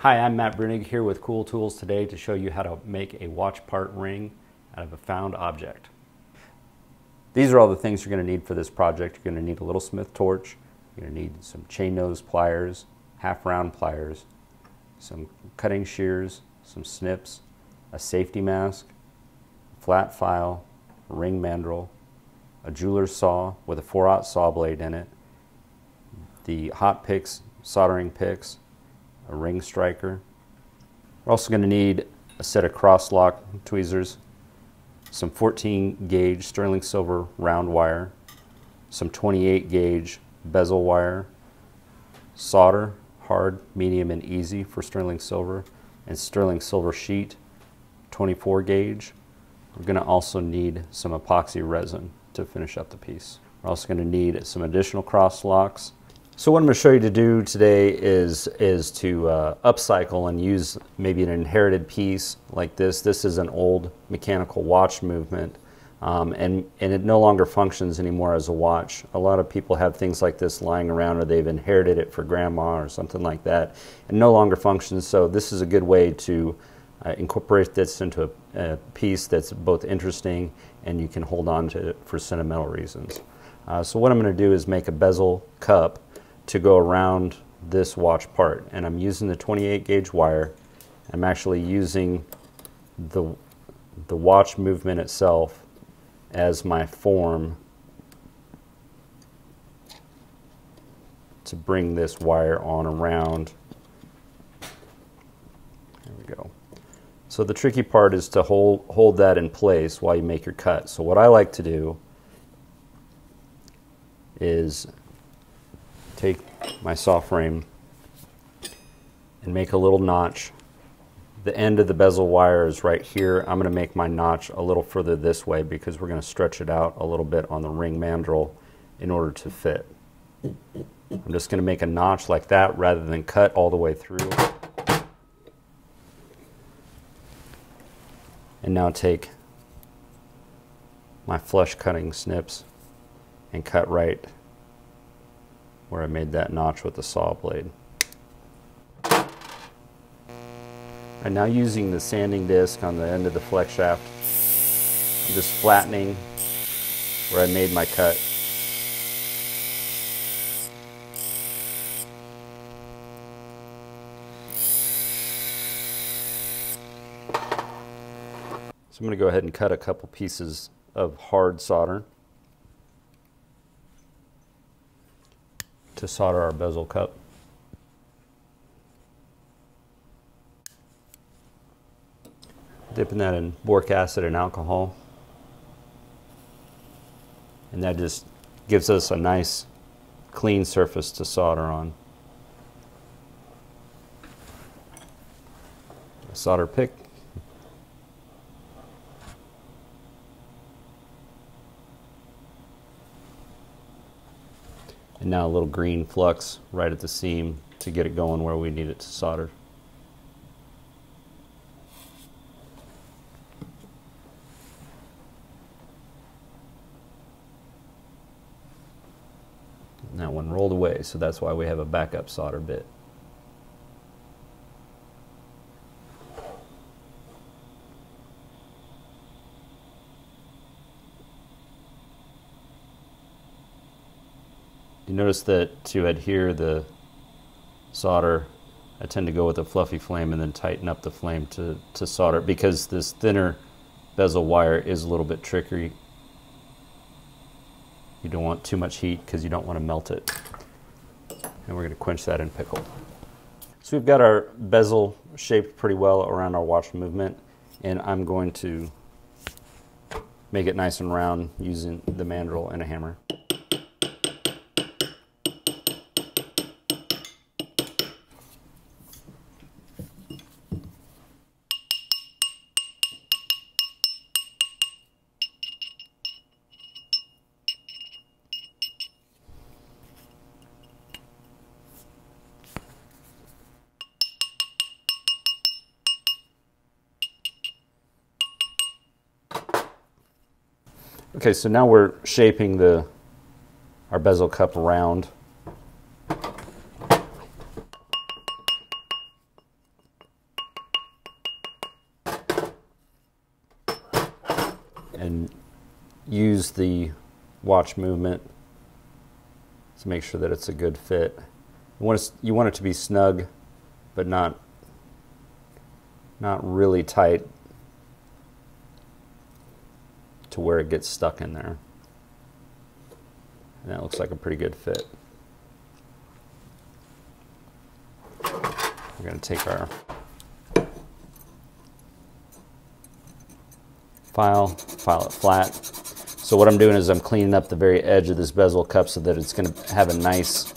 Hi, I'm Matt Breunig here with Cool Tools today to show you how to make a watch part ring out of a found object. These are all the things you're going to need for this project. You're going to need a little Smith torch, you're going to need some chain nose pliers, half round pliers, some cutting shears, some snips, a safety mask, flat file, ring mandrel, a jeweler's saw with a 4-aught saw blade in it, the hot picks, soldering picks, a ring striker. We're also going to need a set of crosslock tweezers, some 14 gauge sterling silver round wire, some 28 gauge bezel wire, solder, hard, medium, and easy for sterling silver, and sterling silver sheet, 24 gauge. We're going to also need some epoxy resin to finish up the piece. We're also going to need some additional cross locks, so what I'm going to show you to do today is, is to uh, upcycle and use maybe an inherited piece like this. This is an old mechanical watch movement um, and, and it no longer functions anymore as a watch. A lot of people have things like this lying around or they've inherited it for grandma or something like that and no longer functions. So this is a good way to uh, incorporate this into a, a, piece that's both interesting and you can hold on to it for sentimental reasons. Uh, so what I'm going to do is make a bezel cup to go around this watch part. And I'm using the 28 gauge wire. I'm actually using the, the watch movement itself as my form to bring this wire on around. There we go. So the tricky part is to hold, hold that in place while you make your cut. So what I like to do is take my saw frame and make a little notch. The end of the bezel wire is right here. I'm going to make my notch a little further this way because we're going to stretch it out a little bit on the ring mandrel in order to fit. I'm just going to make a notch like that rather than cut all the way through. And now take my flush cutting snips and cut right where I made that notch with the saw blade. I'm now using the sanding disc on the end of the flex shaft. I'm just flattening where I made my cut. So I'm going to go ahead and cut a couple pieces of hard solder. To solder our bezel cup. Dipping that in boric acid and alcohol. And that just gives us a nice clean surface to solder on. A solder pick And now a little green flux right at the seam to get it going where we need it to solder. that one rolled away, so that's why we have a backup solder bit. You notice that to adhere the solder, I tend to go with a fluffy flame and then tighten up the flame to, to solder because this thinner bezel wire is a little bit trickery. You don't want too much heat because you don't want to melt it. And we're going to quench that in pickle. So we've got our bezel shaped pretty well around our watch movement and I'm going to make it nice and round using the mandrel and a hammer. Okay, so now we're shaping the our bezel cup round. And use the watch movement to make sure that it's a good fit. You want, to, you want it to be snug, but not, not really tight to where it gets stuck in there. And that looks like a pretty good fit. We're going to take our file, file it flat. So what I'm doing is I'm cleaning up the very edge of this bezel cup so that it's going to have a nice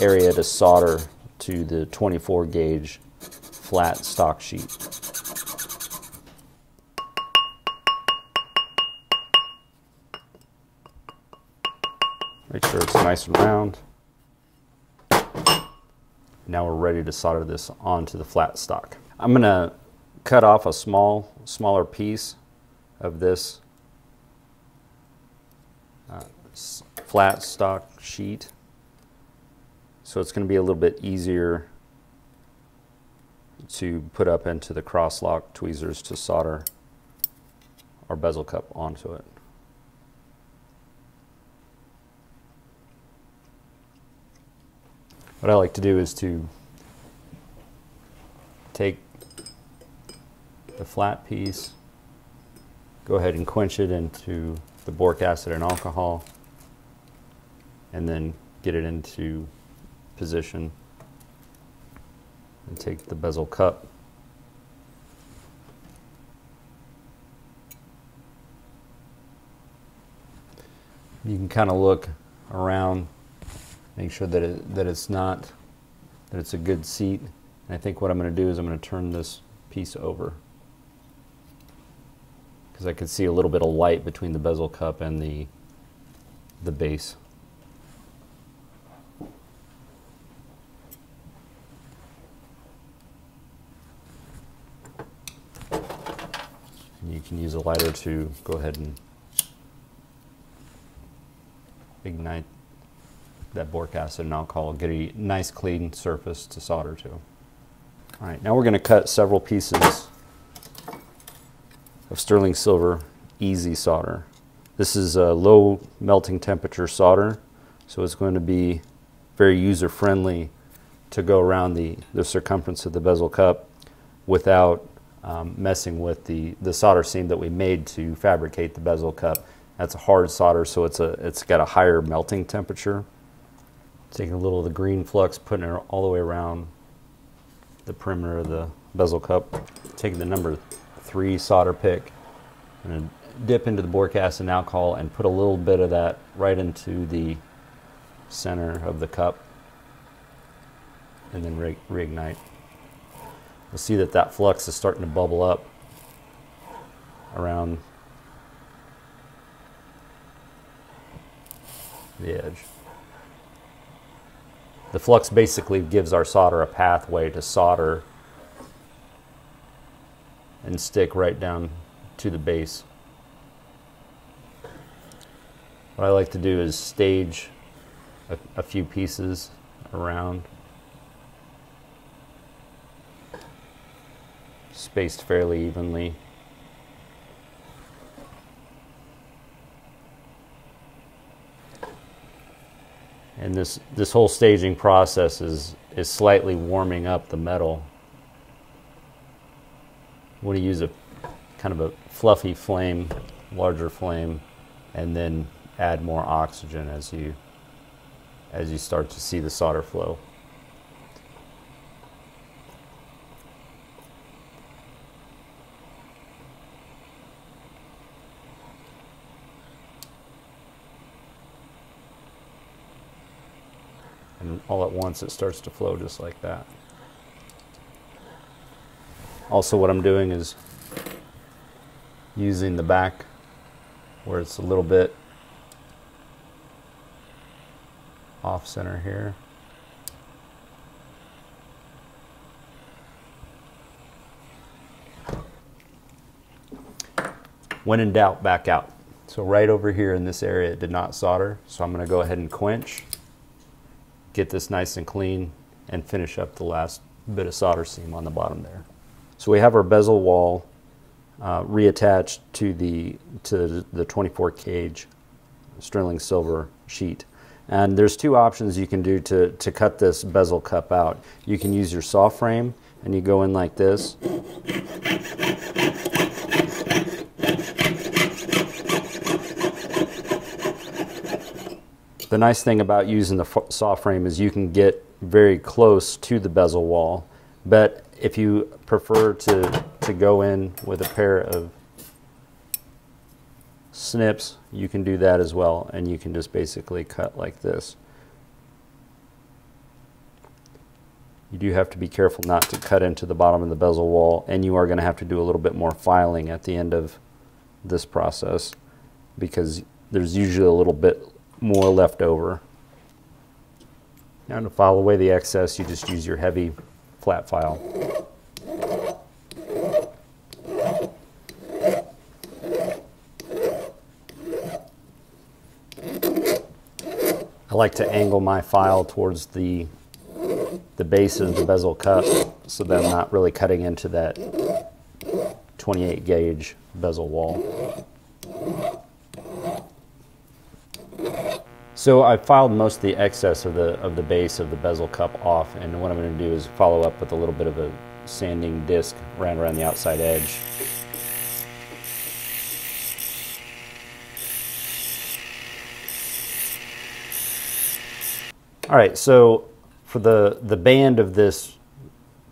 area to solder to the 24 gauge flat stock sheet. Nice and round. Now we're ready to solder this onto the flat stock. I'm going to cut off a small, smaller piece of this uh, flat stock sheet. So it's going to be a little bit easier to put up into the crosslock tweezers to solder our bezel cup onto it. What I like to do is to take the flat piece, go ahead and quench it into the boric acid and alcohol, and then get it into position and take the bezel cup. You can kind of look around make sure that it that it's not that it's a good seat and I think what I'm going to do is I'm going to turn this piece over because I can see a little bit of light between the bezel cup and the the base. You can use a lighter to go ahead and ignite that boric acid and alcohol, get a nice clean surface to solder to. All right, now we're going to cut several pieces of sterling silver easy solder. This is a low melting temperature solder, so it's going to be very user friendly to go around the, the circumference of the bezel cup without um, messing with the, the solder seam that we made to fabricate the bezel cup. That's a hard solder, so it's, a, it's got a higher melting temperature. Taking a little of the green flux, putting it all the way around the perimeter of the bezel cup. Taking the number three solder pick and dip into the boric acid and alcohol and put a little bit of that right into the center of the cup and then re reignite. You'll see that that flux is starting to bubble up around the edge. The flux basically gives our solder a pathway to solder and stick right down to the base. What I like to do is stage a, a few pieces around, spaced fairly evenly. And this, this whole staging process is, is slightly warming up the metal. Want to use a kind of a fluffy flame, larger flame, and then add more oxygen as you as you start to see the solder flow. and all once it starts to flow just like that. Also what I'm doing is using the back where it's a little bit off center here. When in doubt, back out. So right over here in this area, it did not solder. So I'm gonna go ahead and quench get this nice and clean and finish up the last bit of solder seam on the bottom there. So we have our bezel wall uh, reattached to the to the 24 gauge sterling silver sheet. And there's two options you can do to, to cut this bezel cup out. You can use your saw frame and you go in like this. The nice thing about using the saw frame is you can get very close to the bezel wall, but if you prefer to, to go in with a pair of snips, you can do that as well, and you can just basically cut like this. You do have to be careful not to cut into the bottom of the bezel wall, and you are going to have to do a little bit more filing at the end of this process because there's usually a little bit more left over. Now to file away the excess, you just use your heavy flat file. I like to angle my file towards the the base of the bezel cup so that I'm not really cutting into that 28 gauge bezel wall. So I filed most of the excess of the, of the base of the bezel cup off and what I'm going to do is follow up with a little bit of a sanding disc around around the outside edge. All right, so for the, the band of this,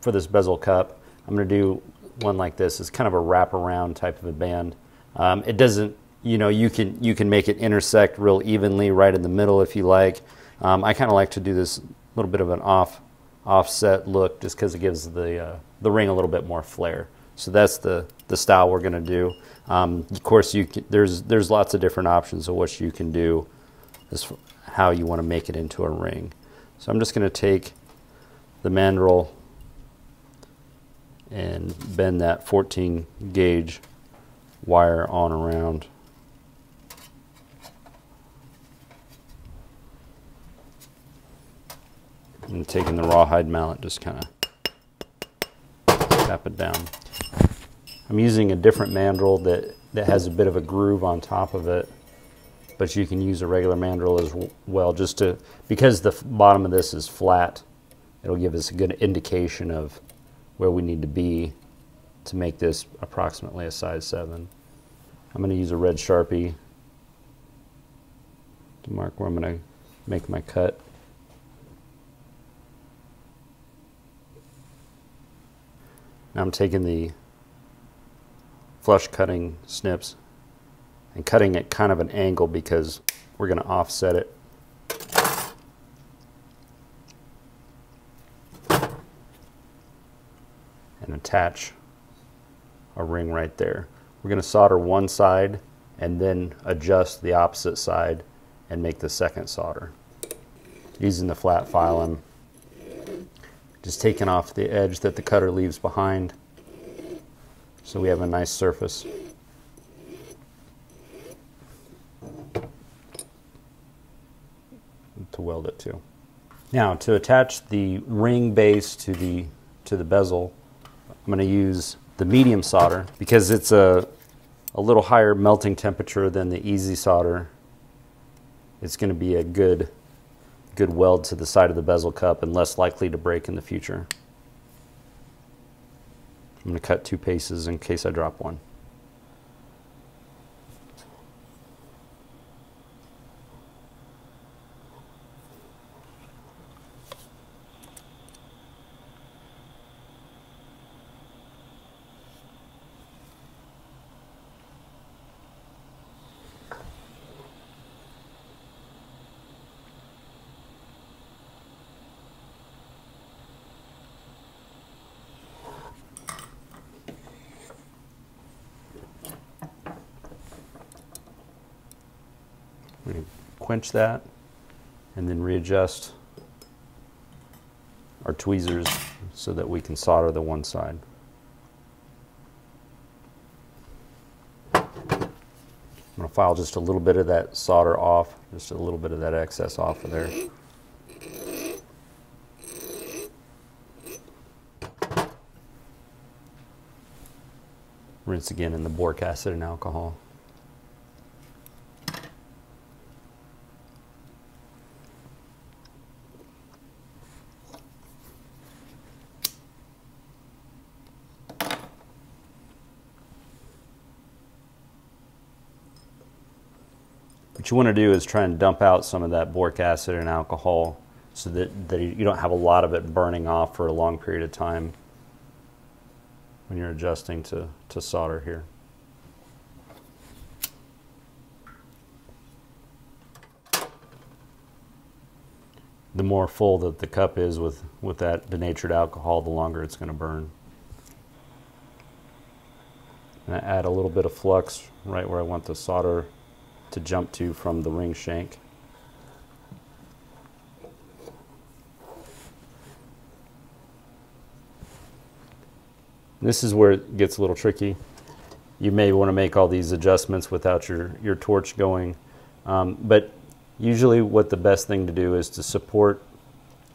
for this bezel cup, I'm going to do one like this. It's kind of a wrap around type of a band. Um, it doesn't you know, you can, you can make it intersect real evenly right in the middle if you like. Um, I kind of like to do this little bit of an off, offset look just because it gives the, uh, the ring a little bit more flair. So that's the, the style we're going to do. Um, of course, you can, there's, there's lots of different options of what you can do as how you want to make it into a ring. So I'm just going to take the mandrel and bend that 14 gauge wire on around and taking the rawhide mallet just kind of tap it down. I'm using a different mandrel that, that has a bit of a groove on top of it, but you can use a regular mandrel as well just to, because the bottom of this is flat, it'll give us a good indication of where we need to be to make this approximately a size 7. I'm going to use a red Sharpie to mark where I'm going to make my cut. I'm taking the flush cutting snips and cutting at kind of an angle because we're going to offset it. And attach a ring right there. We're going to solder one side and then adjust the opposite side and make the second solder. Using the flat file, I'm just taking off the edge that the cutter leaves behind so we have a nice surface. to weld it to. Now to attach the ring base to the to the bezel, I'm going to use the medium solder because it's a a little higher melting temperature than the easy solder. It's going to be a good good weld to the side of the bezel cup and less likely to break in the future. I'm going to cut two paces in case I drop one. Quench that and then readjust our tweezers so that we can solder the one side. I'm going to file just a little bit of that solder off, just a little bit of that excess off of there. Rinse again in the boric acid and alcohol. What you want to do is try and dump out some of that boric acid and alcohol so that, that you don't have a lot of it burning off for a long period of time when you're adjusting to, to solder here. The more full that the cup is with, with that denatured alcohol, the longer it's going to burn. And I add a little bit of flux right where I want the solder to jump to from the ring shank. This is where it gets a little tricky. You may want to make all these adjustments without your, your torch going. Um, but usually what the best thing to do is to support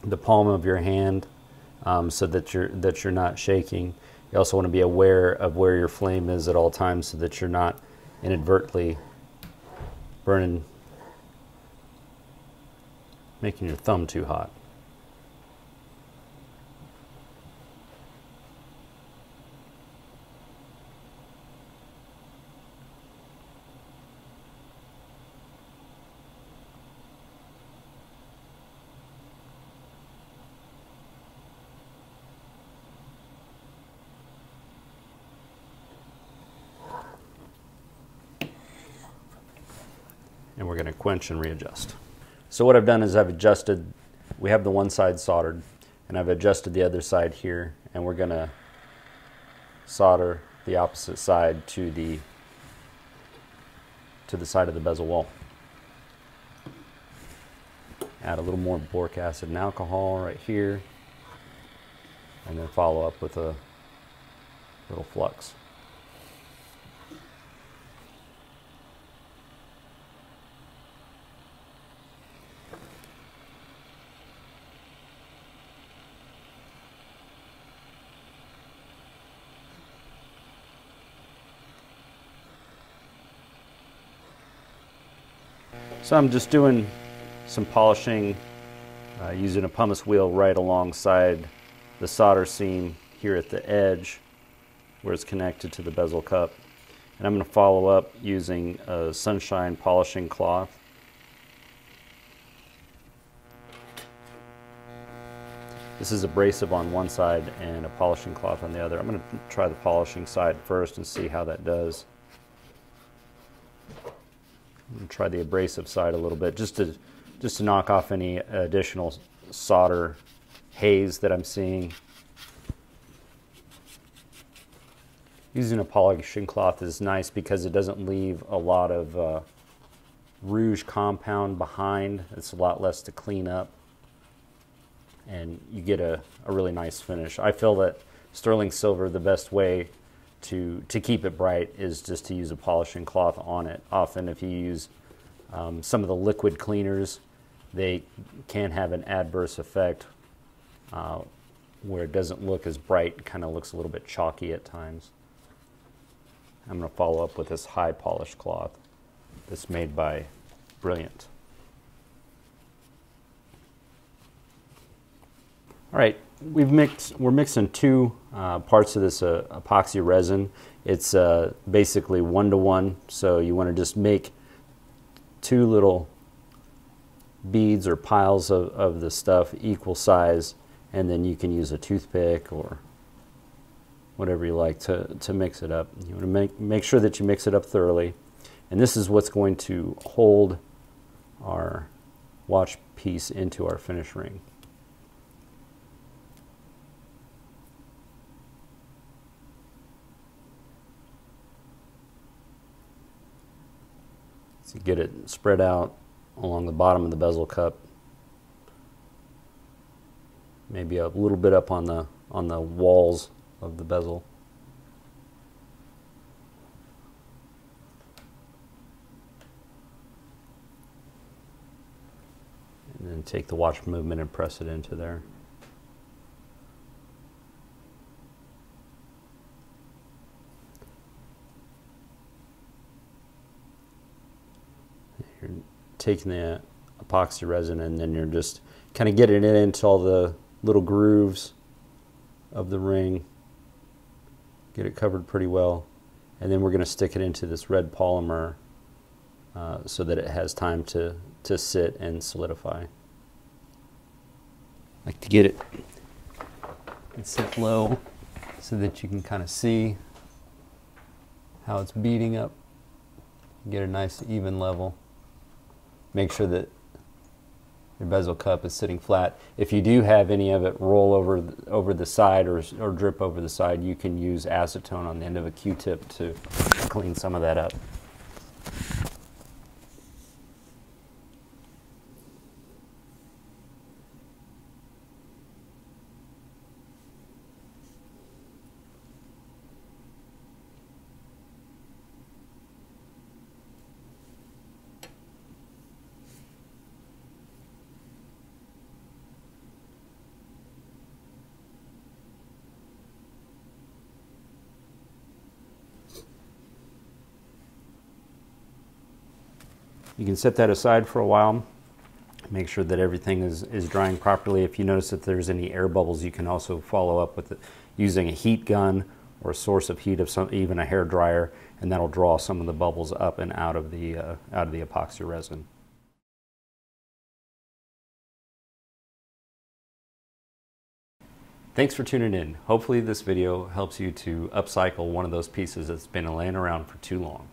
the palm of your hand um, so that you're, that you're not shaking. You also want to be aware of where your flame is at all times so that you're not inadvertently burning, making your thumb too hot. Quench and readjust. So what I've done is I've adjusted, we have the one side soldered, and I've adjusted the other side here, and we're going to solder the opposite side to the to the side of the bezel wall. Add a little more boric acid and alcohol right here, and then follow up with a little flux. So I'm just doing some polishing uh, using a pumice wheel right alongside the solder seam here at the edge where it's connected to the bezel cup. And I'm going to follow up using a sunshine polishing cloth. This is abrasive on one side and a polishing cloth on the other. I'm going to try the polishing side first and see how that does try the abrasive side a little bit just to just to knock off any additional solder haze that I'm seeing. Using a polishing cloth is nice because it doesn't leave a lot of uh, rouge compound behind. It's a lot less to clean up and you get a, a really nice finish. I feel that sterling silver, the best way to, to keep it bright is just to use a polishing cloth on it. Often if you use um, some of the liquid cleaners, they can have an adverse effect uh, where it doesn't look as bright, kind of looks a little bit chalky at times. I'm going to follow up with this high polish cloth that's made by Brilliant. All right, we've mixed, we're mixing two uh, parts of this uh, epoxy resin. It's uh, basically one to one, so you want to just make two little beads or piles of, of the stuff equal size, and then you can use a toothpick or whatever you like to, to mix it up. You want to make, make sure that you mix it up thoroughly. And this is what's going to hold our watch piece into our finish ring. Get it spread out along the bottom of the bezel cup. Maybe a little bit up on the on the walls of the bezel. And then take the watch movement and press it into there. Taking the epoxy resin and then you're just kind of getting it into all the little grooves of the ring. Get it covered pretty well. And then we're going to stick it into this red polymer uh, so that it has time to, to sit and solidify. Like to get it and sit low so that you can kind of see how it's beating up. Get a nice even level. Make sure that your bezel cup is sitting flat. If you do have any of it roll over the, over the side or, or drip over the side, you can use acetone on the end of a Q-tip to clean some of that up. You can set that aside for a while. Make sure that everything is, is drying properly. If you notice that there's any air bubbles, you can also follow up with it using a heat gun or a source of heat of some, even a hair dryer, and that'll draw some of the bubbles up and out of the, uh, out of the epoxy resin. Thanks for tuning in. Hopefully this video helps you to upcycle one of those pieces that's been laying around for too long.